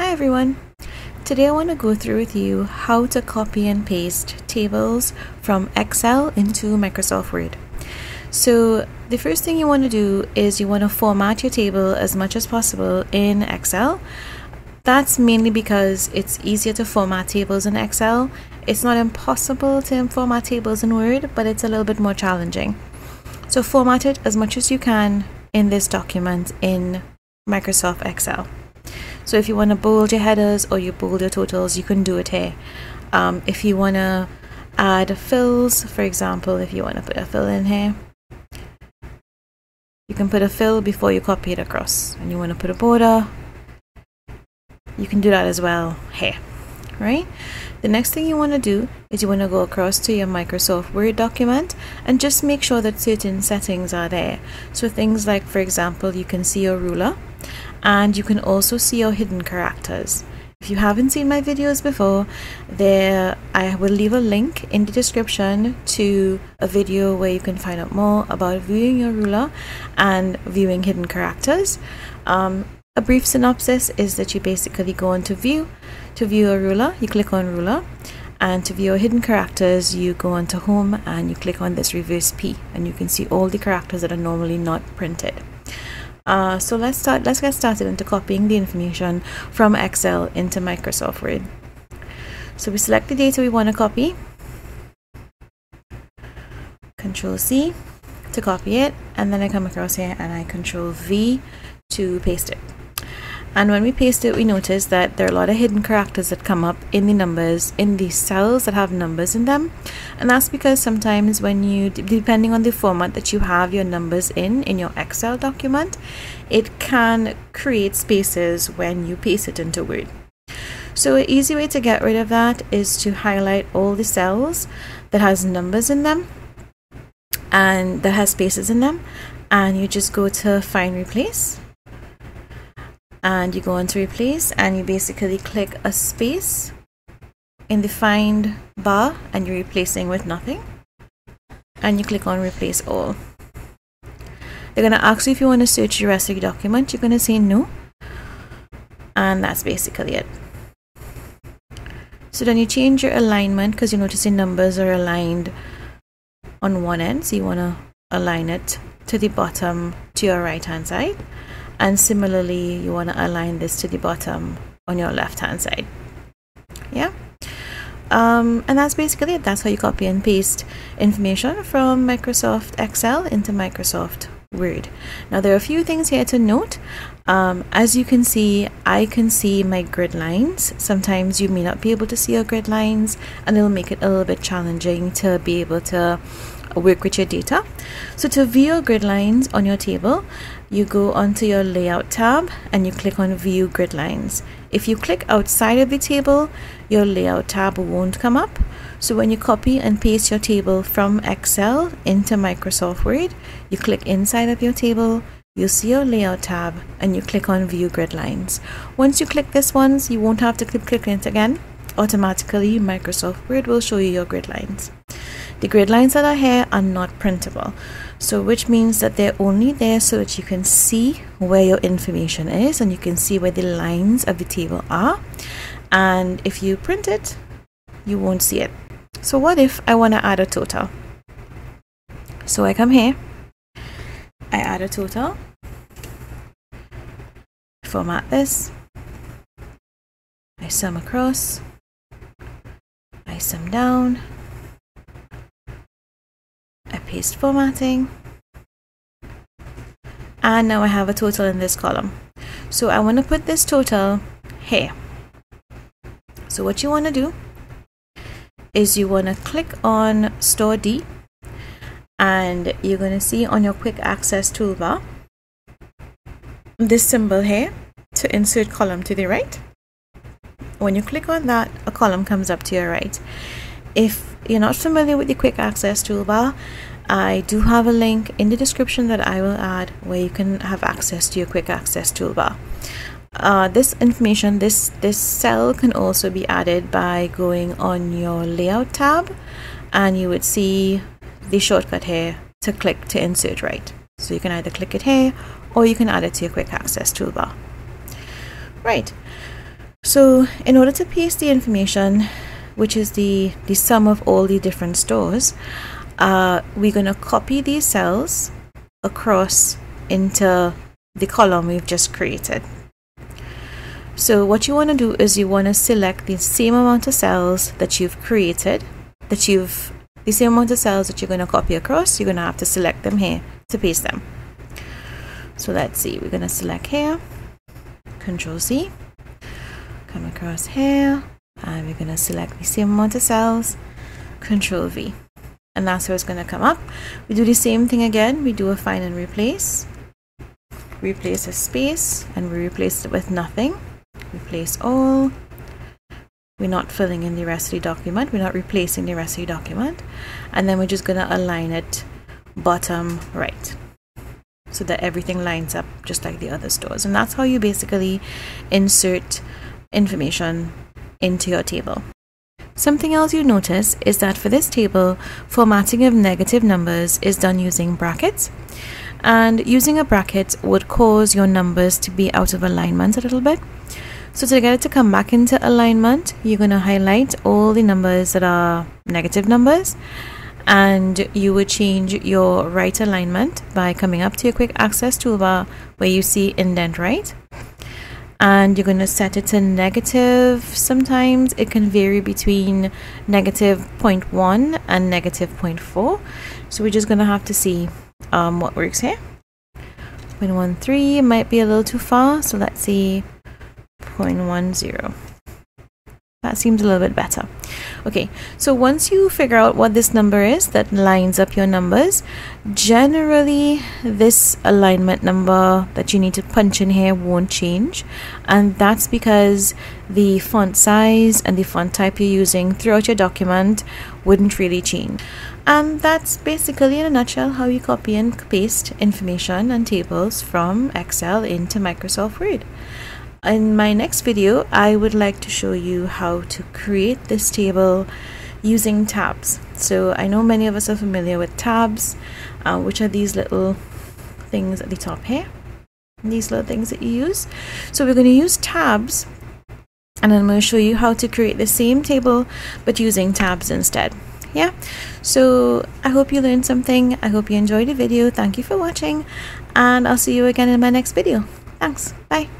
Hi everyone! Today I want to go through with you how to copy and paste tables from Excel into Microsoft Word. So the first thing you want to do is you want to format your table as much as possible in Excel. That's mainly because it's easier to format tables in Excel. It's not impossible to format tables in Word, but it's a little bit more challenging. So format it as much as you can in this document in Microsoft Excel. So if you want to bold your headers or you bold your totals, you can do it here. Um, if you want to add fills, for example, if you want to put a fill in here, you can put a fill before you copy it across. And you want to put a border, you can do that as well here, right? The next thing you want to do is you want to go across to your Microsoft Word document and just make sure that certain settings are there. So things like, for example, you can see your ruler and you can also see your hidden characters. If you haven't seen my videos before, there I will leave a link in the description to a video where you can find out more about viewing your ruler and viewing hidden characters. Um, a brief synopsis is that you basically go into view to view a ruler, you click on ruler, and to view hidden characters, you go onto home and you click on this reverse P, and you can see all the characters that are normally not printed. Uh, so let's start. Let's get started into copying the information from Excel into Microsoft Word. So we select the data we want to copy. Control C to copy it, and then I come across here and I Control V to paste it. And when we paste it, we notice that there are a lot of hidden characters that come up in the numbers, in the cells that have numbers in them. And that's because sometimes when you, depending on the format that you have your numbers in, in your Excel document, it can create spaces when you paste it into Word. So an easy way to get rid of that is to highlight all the cells that has numbers in them and that has spaces in them and you just go to find replace and you go into replace and you basically click a space in the find bar and you're replacing with nothing. And you click on replace all. They're going to ask you if you want to search your your document. You're going to say no. And that's basically it. So then you change your alignment because you notice the numbers are aligned on one end. So you want to align it to the bottom to your right hand side and similarly you want to align this to the bottom on your left hand side. Yeah? Um, and that's basically it. That's how you copy and paste information from Microsoft Excel into Microsoft Word. Now there are a few things here to note. Um, as you can see I can see my grid lines. Sometimes you may not be able to see your grid lines and it'll make it a little bit challenging to be able to work with your data. So to view your grid lines on your table, you go onto your layout tab and you click on view grid lines. If you click outside of the table, your layout tab won't come up. So when you copy and paste your table from Excel into Microsoft Word, you click inside of your table, you see your layout tab and you click on view grid lines. Once you click this once, you won't have to click, it again. Automatically, Microsoft Word will show you your grid lines. The grid lines that are here are not printable, so which means that they're only there so that you can see where your information is and you can see where the lines of the table are. And if you print it, you won't see it. So what if I want to add a total? So I come here, I add a total, format this, I sum across, I sum down, paste formatting. And now I have a total in this column. So I want to put this total here. So what you want to do is you want to click on store D and you're going to see on your quick access toolbar this symbol here to insert column to the right. When you click on that a column comes up to your right if you're not familiar with the quick access toolbar I do have a link in the description that I will add where you can have access to your quick access toolbar. Uh, this information, this, this cell can also be added by going on your layout tab and you would see the shortcut here to click to insert right. So you can either click it here or you can add it to your quick access toolbar. Right. So in order to paste the information, which is the, the sum of all the different stores, uh, we're going to copy these cells across into the column we've just created. So what you want to do is you want to select the same amount of cells that you've created, that you've, the same amount of cells that you're going to copy across, you're going to have to select them here to paste them. So let's see, we're going to select here, Control C, come across here, and we're going to select the same amount of cells, Control V. And that's how it's going to come up. We do the same thing again, we do a find and replace, replace a space, and we replace it with nothing. Replace all. We're not filling in the rest of the document. We're not replacing the rest of the document. And then we're just going to align it bottom right so that everything lines up just like the other stores. And that's how you basically insert information into your table Something else you notice is that for this table, formatting of negative numbers is done using brackets. And using a bracket would cause your numbers to be out of alignment a little bit. So to get it to come back into alignment, you're going to highlight all the numbers that are negative numbers and you would change your right alignment by coming up to your quick access toolbar where you see indent right and you're going to set it to negative sometimes it can vary between negative 0.1 and negative 0.4 so we're just going to have to see um, what works here 0.13 might be a little too far so let's see 0.10. That seems a little bit better. Okay, so once you figure out what this number is that lines up your numbers, generally this alignment number that you need to punch in here won't change. And that's because the font size and the font type you're using throughout your document wouldn't really change. And that's basically in a nutshell how you copy and paste information and tables from Excel into Microsoft Word. In my next video, I would like to show you how to create this table using tabs. So I know many of us are familiar with tabs, uh, which are these little things at the top here. These little things that you use. So we're going to use tabs and I'm going to show you how to create the same table but using tabs instead. Yeah, so I hope you learned something. I hope you enjoyed the video. Thank you for watching and I'll see you again in my next video. Thanks. Bye.